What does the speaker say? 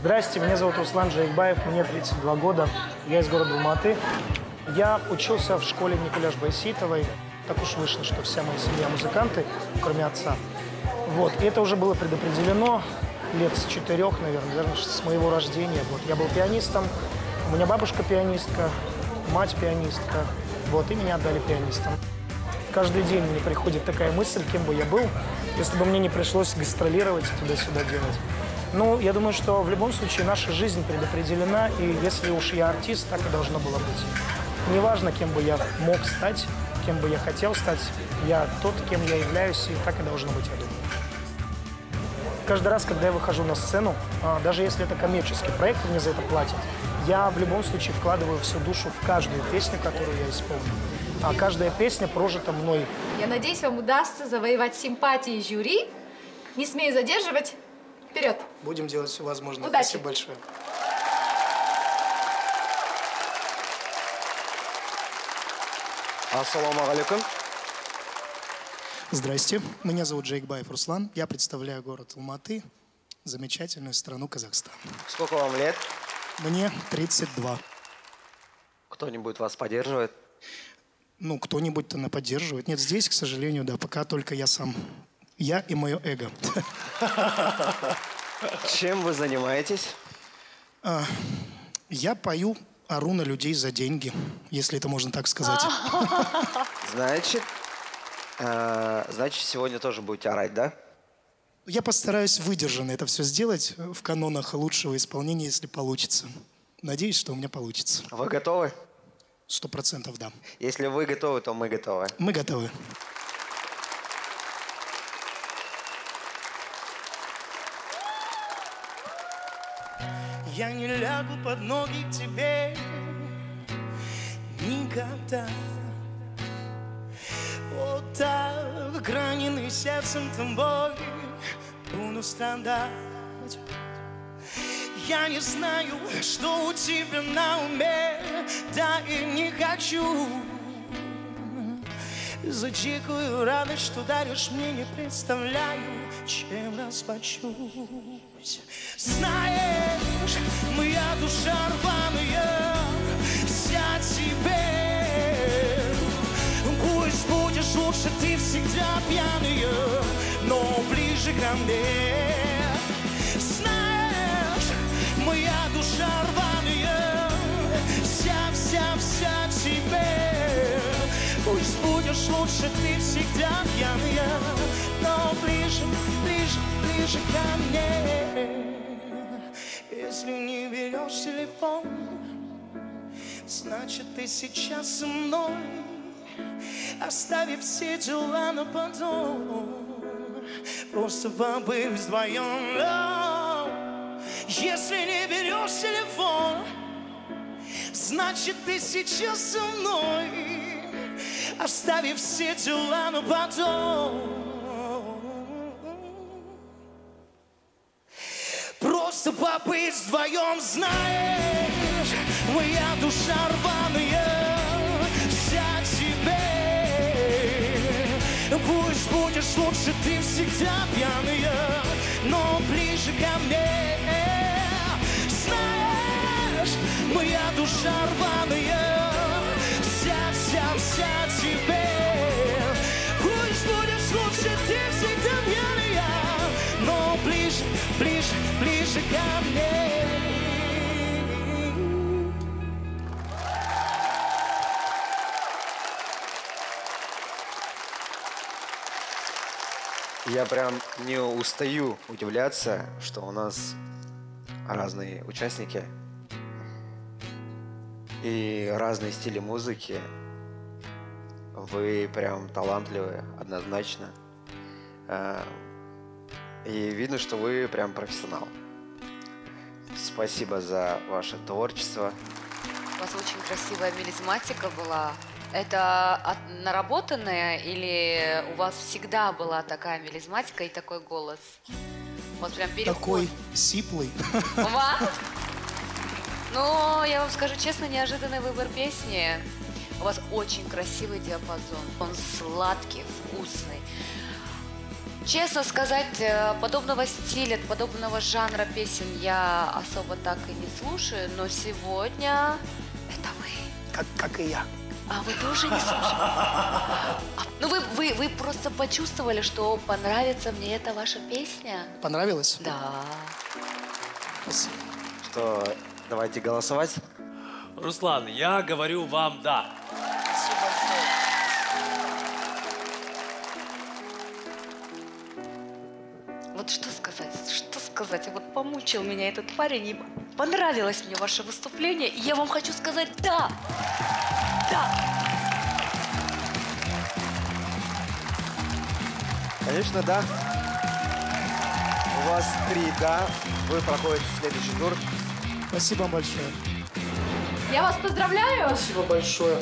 Здрасте, меня зовут Руслан Жайкбаев, мне 32 года, я из города Алматы. Я учился в школе Николяш Байситовой. Так уж вышло, что вся моя семья музыканты, кроме отца. Вот, и это уже было предопределено лет с четырех, наверное, наверное, с моего рождения. Вот, я был пианистом, у меня бабушка пианистка, мать пианистка, вот, и меня отдали пианистам. Каждый день мне приходит такая мысль, кем бы я был, если бы мне не пришлось гастролировать туда-сюда делать. Ну, я думаю, что в любом случае наша жизнь предопределена, и если уж я артист, так и должно было быть. Неважно, кем бы я мог стать, кем бы я хотел стать, я тот, кем я являюсь, и так и должно быть, я думаю. Каждый раз, когда я выхожу на сцену, а, даже если это коммерческий проект, мне за это платят, я в любом случае вкладываю всю душу в каждую песню, которую я исполню. А каждая песня прожита мной. Я надеюсь, вам удастся завоевать симпатии жюри. Не смею задерживать. Вперед! Будем делать все возможное. Удачи. Спасибо большое. Ассаламу алейкум. Здрасте, меня зовут Джейк Баев Руслан. Я представляю город Алматы, замечательную страну Казахстан. Сколько вам лет? Мне 32. Кто-нибудь вас поддерживает? Ну, кто-нибудь-то поддерживает. Нет, здесь, к сожалению, да, пока только я сам. Я и мое эго. Чем вы занимаетесь? А, Я пою ору на людей за деньги, если это можно так сказать. Значит, э, значит, сегодня тоже будете орать, да? Я постараюсь выдержанно это все сделать в канонах лучшего исполнения, если получится. Надеюсь, что у меня получится. Вы готовы? Сто процентов да. Если вы готовы, то мы готовы. Мы готовы. Я не лягу под ноги к тебе никогда. Вот так, раненый сердцем тобой, буду страдать. Я не знаю, что у тебя на уме, да и не хочу. За дикую радость, что даришь мне, не представляю, чем расплачусь. Знаешь, моя душа рваная, вся тебе. Пусть будешь лучше, ты всегда пьяная, но ближе ко мне. Знаешь, моя душа рваная, лучше, ты всегда пьяная, но ближе, ближе, ближе ко мне. Если не берешь телефон, значит ты сейчас со мной, оставив все дела на потом, просто побыть вдвоем. Если не берешь телефон, значит ты сейчас со мной, оставив все дела на потом. Просто побыть вдвоем, знаешь, моя душа рваная, вся тебе. Пусть будешь лучше, ты всегда пьяная, но ближе ко мне. Знаешь, моя душа рваная, ближе, ближе, ближе ко мне. Я прям не устаю удивляться, что у нас разные участники и разные стили музыки. Вы прям талантливые, однозначно. И видно, что вы прям профессионал. Спасибо за ваше творчество. У вас очень красивая мелизматика была. Это от- наработанная или у вас всегда была такая мелизматика и такой голос? Вас прям переход. Такой сиплый. Ва? Ну, я вам скажу честно, неожиданный выбор песни. У вас очень красивый диапазон. Он сладкий, вкусный. Честно сказать, э, подобного стиля, подобного жанра песен я особо так и не слушаю, но сегодня это вы. Как, как и я. А вы тоже не слушаете? А, Ну вы, вы, вы просто почувствовали, что понравится мне эта ваша песня? Понравилось? Да. Спасибо. Что, давайте голосовать. Руслан, я говорю вам да. Вот что сказать, что сказать? Вот помучил меня этот парень, и понравилось мне ваше выступление, и я вам хочу сказать да. Да. Конечно, да. У вас три «да». Вы проходите следующий тур. Спасибо большое. Я вас поздравляю. Спасибо большое.